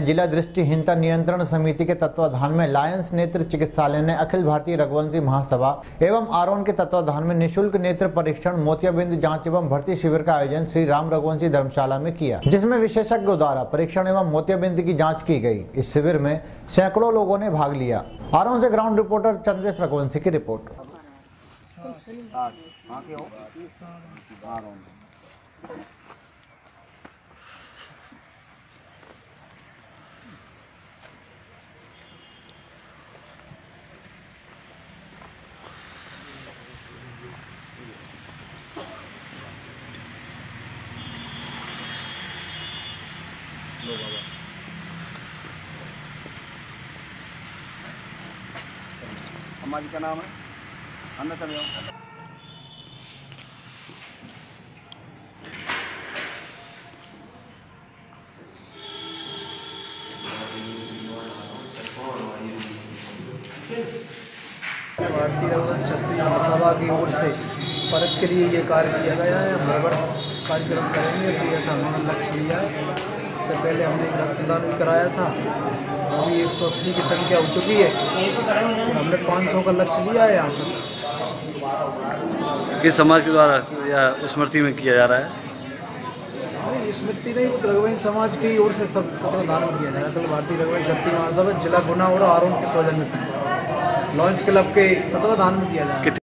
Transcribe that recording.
जिला दृष्टिहीनता नियंत्रण समिति के तत्वाधान में लायंस नेत्र चिकित्सालय ने अखिल भारतीय रघुवंशी महासभा एवं आरोन के तत्वाधान में निशुल्क नेत्र परीक्षण मोतियाबिंद जाँच एवं भर्ती शिविर का आयोजन श्री राम रघुवंशी धर्मशाला में किया जिसमें विशेषज्ञों द्वारा परीक्षण एवं मोतियाबिंद की जाँच की गई इस शिविर में सैकड़ों लोगों ने भाग लिया आरोन ऐसी ग्राउंड रिपोर्टर चंद्रेश रघुवंशी की रिपोर्ट अम्मा जी का नाम है? अंदर चले जाओ। भारतीय रघुवंश सभा की ओर से परत के लिए ये कार्य किया गया है। हर वर्ष कार्यक्रम करेंगे। अभी ऐसा हमने लक्ष्य लिया। इससे पहले हमने एक रक्तदान भी कराया था। अभी 180 की संख्या हो चुकी है। हमने 500 का लक्ष्य लिया है यहाँ पर। किस समाज के द्वारा या स्मृति में किया जा रहा है? नहीं स्मृति नहीं वो रघुवंश समाज की ओर से सब दान किया जाएगा कल भारतीय रघुवंश क्षत्रिय महासभा जिला गुना और आरोप के सौजन्य से लॉन्च क्लब के तत्वाधान में किया जाएगा